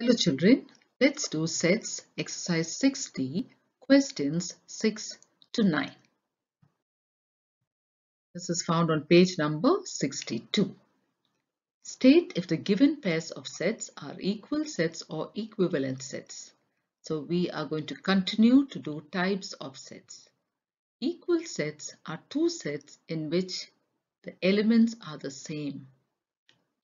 Hello children, let's do sets exercise 6D questions 6 to 9. This is found on page number 62. State if the given pairs of sets are equal sets or equivalent sets. So we are going to continue to do types of sets. Equal sets are two sets in which the elements are the same.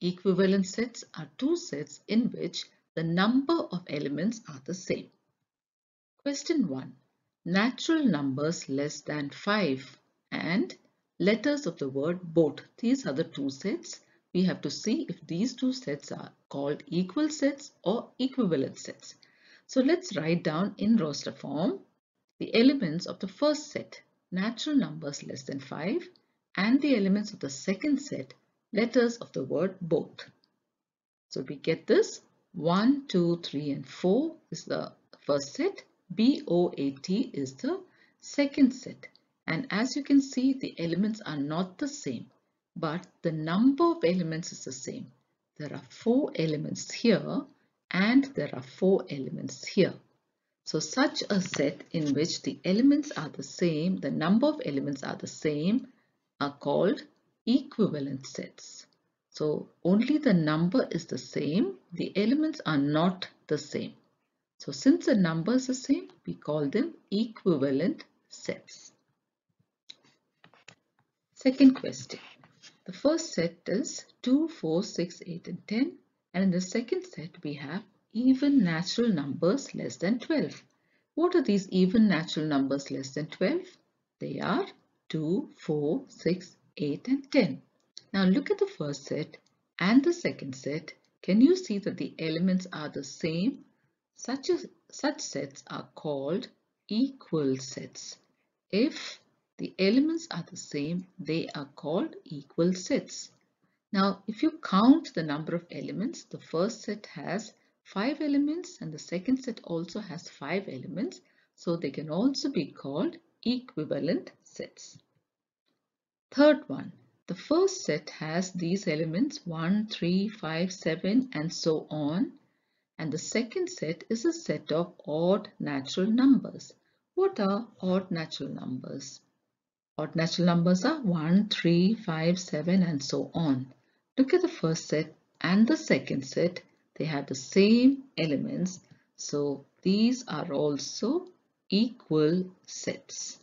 Equivalent sets are two sets in which the number of elements are the same. Question 1. Natural numbers less than 5 and letters of the word both. These are the two sets. We have to see if these two sets are called equal sets or equivalent sets. So let's write down in roster form the elements of the first set, natural numbers less than 5 and the elements of the second set, letters of the word both. So we get this 1, 2, 3 and 4 is the first set. BOAT is the second set. And as you can see, the elements are not the same, but the number of elements is the same. There are four elements here and there are four elements here. So such a set in which the elements are the same, the number of elements are the same, are called equivalent sets. So only the number is the same, the elements are not the same. So since the number is the same, we call them equivalent sets. Second question. The first set is 2, 4, 6, 8 and 10 and in the second set we have even natural numbers less than 12. What are these even natural numbers less than 12? They are 2, 4, 6, 8 and 10. Now look at the first set and the second set. Can you see that the elements are the same? Such, such sets are called equal sets. If the elements are the same, they are called equal sets. Now, if you count the number of elements, the first set has five elements and the second set also has five elements. So they can also be called equivalent sets. Third one, the first set has these elements 1, 3, 5, 7 and so on. And the second set is a set of odd natural numbers. What are odd natural numbers? Odd natural numbers are 1, 3, 5, 7 and so on. Look at the first set and the second set. They have the same elements. So these are also equal sets.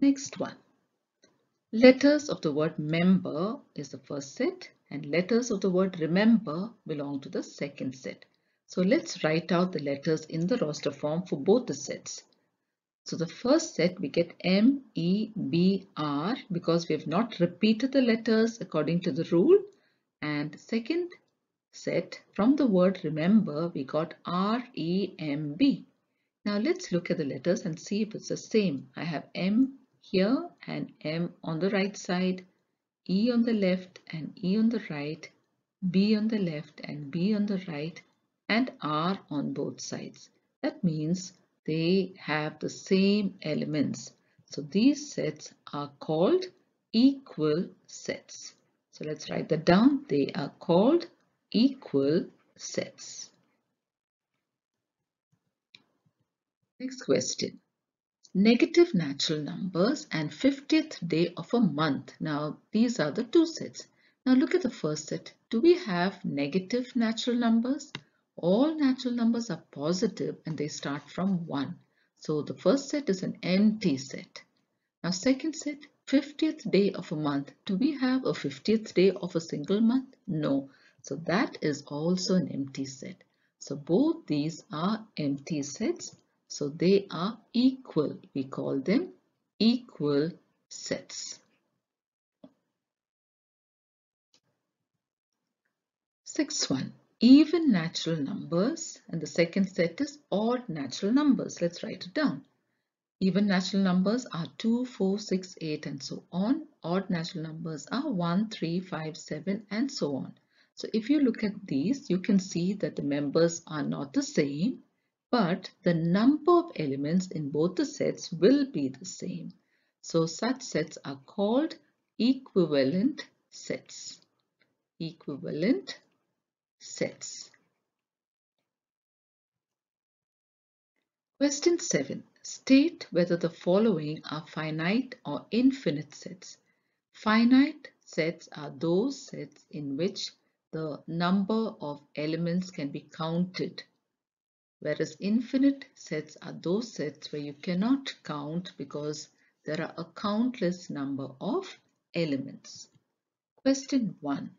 Next one. Letters of the word member is the first set and letters of the word remember belong to the second set. So let's write out the letters in the roster form for both the sets. So the first set we get M, E, B, R because we have not repeated the letters according to the rule. And second set from the word remember we got R, E, M, B. Now let's look at the letters and see if it's the same. I have M, here and M on the right side, E on the left and E on the right, B on the left and B on the right, and R on both sides. That means they have the same elements. So these sets are called equal sets. So let's write that down. They are called equal sets. Next question negative natural numbers and 50th day of a month. Now these are the two sets. Now look at the first set. Do we have negative natural numbers? All natural numbers are positive and they start from 1. So the first set is an empty set. Now second set, 50th day of a month. Do we have a 50th day of a single month? No. So that is also an empty set. So both these are empty sets so they are equal. We call them equal sets. Sixth one, even natural numbers and the second set is odd natural numbers. Let's write it down. Even natural numbers are 2, 4, 6, 8 and so on. Odd natural numbers are 1, 3, 5, 7 and so on. So if you look at these, you can see that the members are not the same but the number of elements in both the sets will be the same. So such sets are called equivalent sets. Equivalent sets. Question 7. State whether the following are finite or infinite sets. Finite sets are those sets in which the number of elements can be counted, whereas infinite sets are those sets where you cannot count because there are a countless number of elements. Question 1.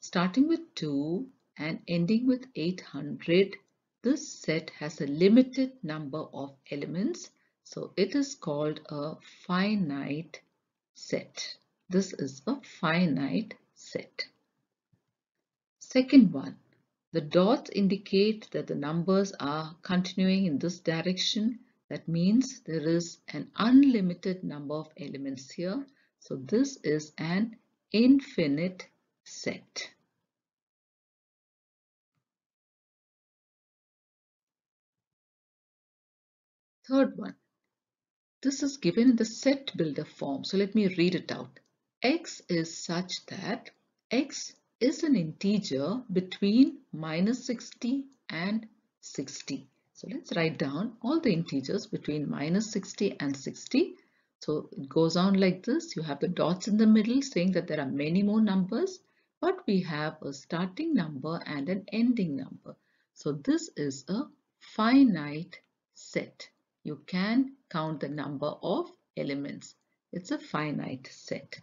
Starting with 2 and ending with 800, this set has a limited number of elements, so it is called a finite set. This is a finite set. Second one, the dots indicate that the numbers are continuing in this direction. That means there is an unlimited number of elements here. So this is an infinite set. Third one, this is given in the set builder form. So let me read it out. x is such that x is an integer between minus 60 and 60. So let's write down all the integers between minus 60 and 60. So it goes on like this. You have the dots in the middle saying that there are many more numbers, but we have a starting number and an ending number. So this is a finite set you can count the number of elements. It's a finite set.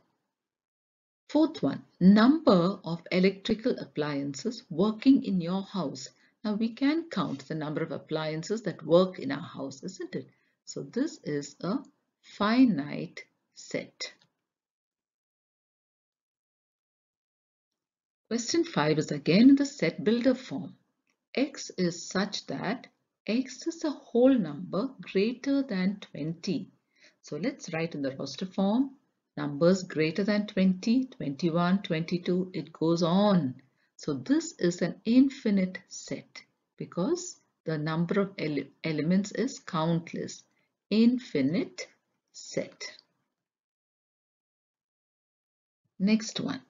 Fourth one, number of electrical appliances working in your house. Now we can count the number of appliances that work in our house, isn't it? So this is a finite set. Question 5 is again in the set builder form. x is such that x is a whole number greater than 20. So let's write in the roster form numbers greater than 20, 21, 22, it goes on. So this is an infinite set because the number of ele elements is countless. Infinite set. Next one.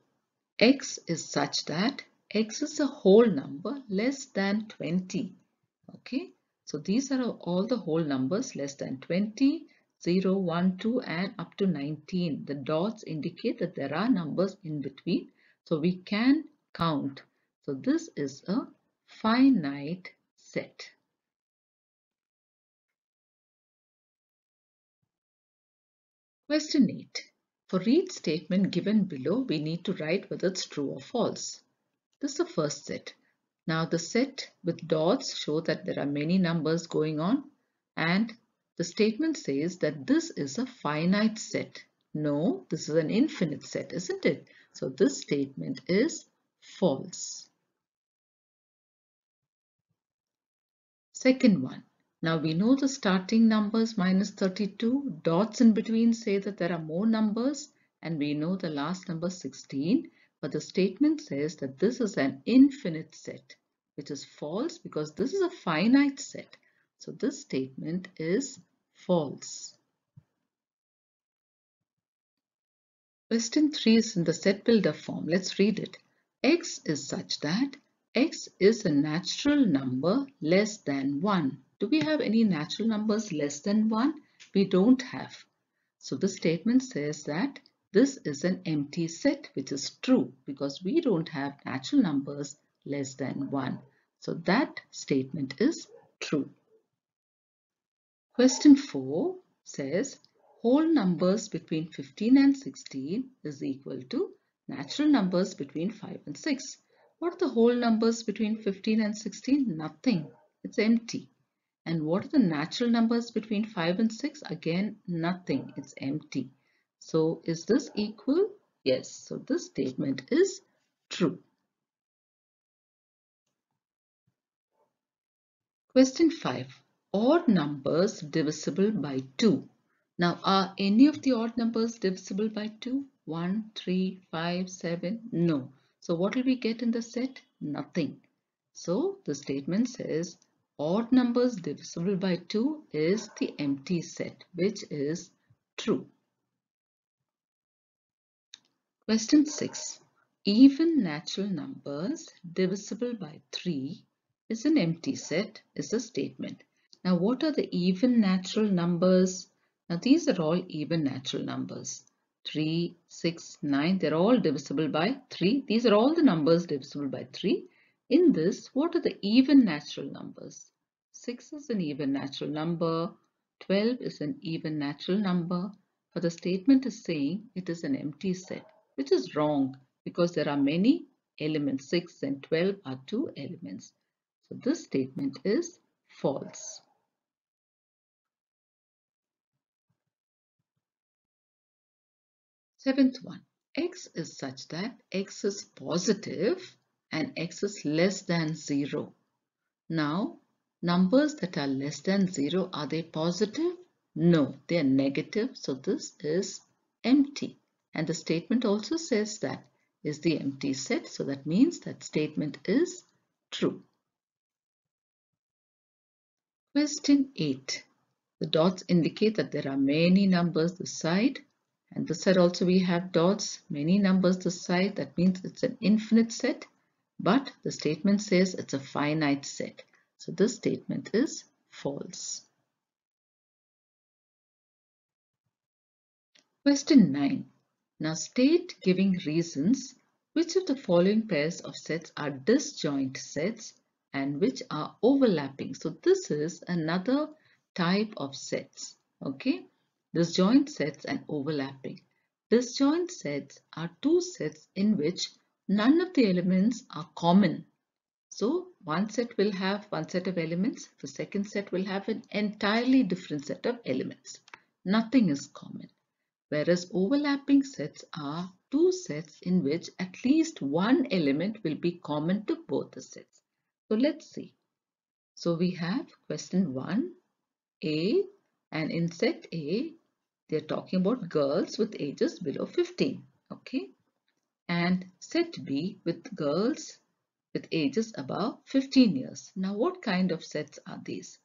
x is such that x is a whole number less than 20. Okay. So these are all the whole numbers less than 20, 0, 1, 2 and up to 19. The dots indicate that there are numbers in between. So we can count. So this is a finite set. Question 8. For each statement given below, we need to write whether it's true or false. This is the first set. Now the set with dots show that there are many numbers going on and the statement says that this is a finite set. No, this is an infinite set, isn't it? So this statement is false. Second one. Now we know the starting numbers minus 32. Dots in between say that there are more numbers and we know the last number 16. But the statement says that this is an infinite set, which is false because this is a finite set. So this statement is false. Question 3 is in the set builder form. Let's read it. x is such that x is a natural number less than 1. Do we have any natural numbers less than 1? We don't have. So the statement says that this is an empty set, which is true because we don't have natural numbers less than 1. So that statement is true. Question 4 says whole numbers between 15 and 16 is equal to natural numbers between 5 and 6. What are the whole numbers between 15 and 16? Nothing. It's empty. And what are the natural numbers between 5 and 6? Again, nothing. It's empty. So is this equal? Yes. So this statement is true. Question 5. Odd numbers divisible by 2. Now are any of the odd numbers divisible by 2? 1, 3, 5, 7? No. So what will we get in the set? Nothing. So the statement says odd numbers divisible by 2 is the empty set which is true. Question 6. even natural numbers divisible by 3 is an empty set is a statement. Now what are the even natural numbers? Now these are all even natural numbers. 3, 6, 9, they're all divisible by 3. These are all the numbers divisible by 3. In this, what are the even natural numbers? 6 is an even natural number, 12 is an even natural number, but the statement is saying it is an empty set, which is wrong because there are many elements. 6 and 12 are two elements. So this statement is false. Seventh one, x is such that x is positive and x is less than 0. Now, numbers that are less than 0, are they positive? No, they are negative. So this is empty. And the statement also says that is the empty set. So that means that statement is true. Question 8. The dots indicate that there are many numbers this side and this side also we have dots, many numbers this side. That means it's an infinite set. But the statement says it's a finite set. So this statement is false. Question 9. Now state giving reasons which of the following pairs of sets are disjoint sets and which are overlapping. So this is another type of sets. Okay. Disjoint sets and overlapping. Disjoint sets are two sets in which none of the elements are common. So one set will have one set of elements, the second set will have an entirely different set of elements. Nothing is common. Whereas overlapping sets are two sets in which at least one element will be common to both the sets. So let's see. So we have question 1, A and in set A they're talking about girls with ages below 15. Okay. And set B with girls with ages above 15 years. Now what kind of sets are these?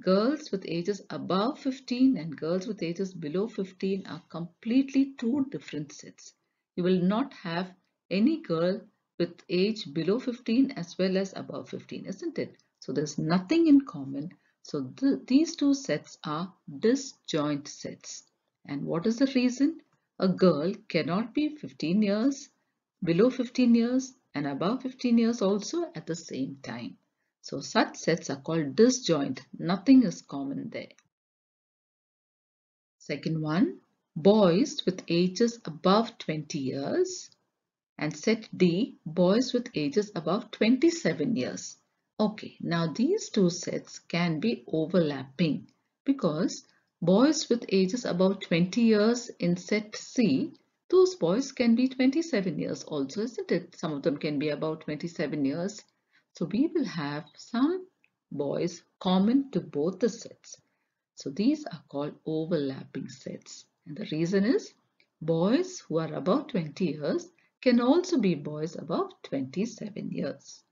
Girls with ages above 15 and girls with ages below 15 are completely two different sets. You will not have any girl with age below 15 as well as above 15, isn't it? So there's nothing in common. So th these two sets are disjoint sets. And what is the reason? A girl cannot be 15 years, below 15 years and above 15 years also at the same time. So such sets are called disjoint. Nothing is common there. Second one, boys with ages above 20 years and set D, boys with ages above 27 years. Okay, now these two sets can be overlapping because Boys with ages above 20 years in set C, those boys can be 27 years also, isn't it? Some of them can be about 27 years. So we will have some boys common to both the sets. So these are called overlapping sets. And the reason is boys who are above 20 years can also be boys above 27 years.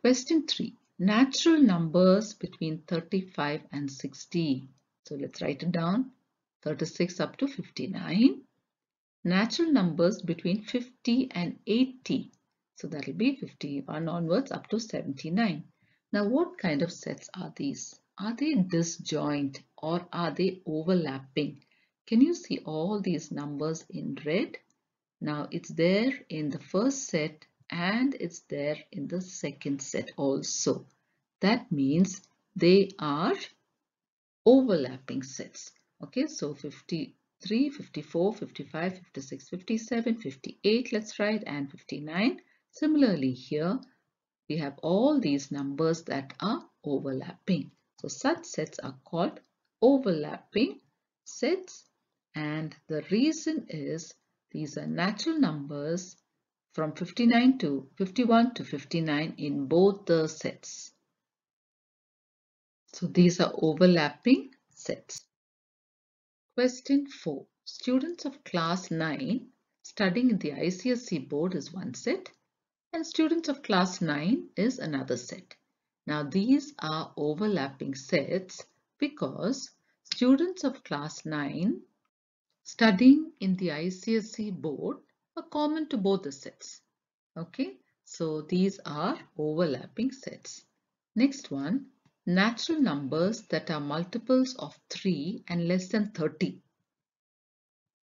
Question 3. Natural numbers between 35 and 60. So let's write it down. 36 up to 59. Natural numbers between 50 and 80. So that will be 51 onwards up to 79. Now what kind of sets are these? Are they disjoint or are they overlapping? Can you see all these numbers in red? Now it's there in the first set and it's there in the second set also. That means they are overlapping sets. Okay, so 53, 54, 55, 56, 57, 58, let's write, and 59. Similarly here, we have all these numbers that are overlapping. So such sets are called overlapping sets and the reason is these are natural numbers from 59 to 51 to 59 in both the sets. So these are overlapping sets. Question 4. Students of class 9 studying in the ICSE board is one set and students of class 9 is another set. Now these are overlapping sets because students of class 9 studying in the ICSE board are common to both the sets. Okay, so these are overlapping sets. Next one, natural numbers that are multiples of 3 and less than 30.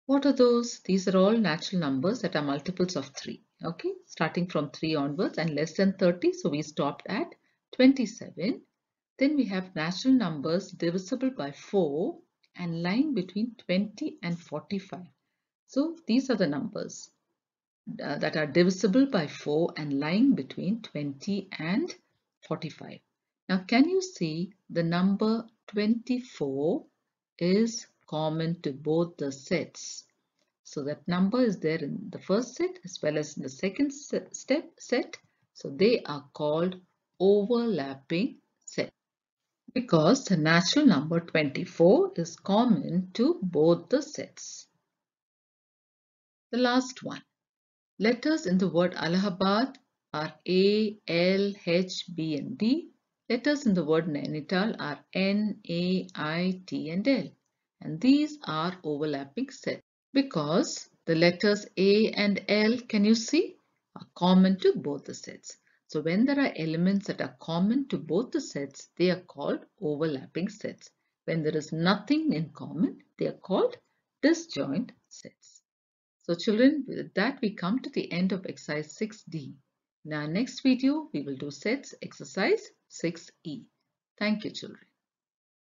What are those? These are all natural numbers that are multiples of 3. Okay, starting from 3 onwards and less than 30. So we stopped at 27. Then we have natural numbers divisible by 4 and lying between 20 and 45. So these are the numbers uh, that are divisible by 4 and lying between 20 and 45. Now can you see the number 24 is common to both the sets. So that number is there in the first set as well as in the second step set. So they are called overlapping set because the natural number 24 is common to both the sets. The last one. Letters in the word Allahabad are A, L, H, B and D. Letters in the word Nainital are N, A, I, T and L and these are overlapping sets because the letters A and L, can you see, are common to both the sets. So when there are elements that are common to both the sets, they are called overlapping sets. When there is nothing in common, they are called disjoint sets. So children, with that we come to the end of exercise 6D. In our next video, we will do sets exercise 6E. Thank you children.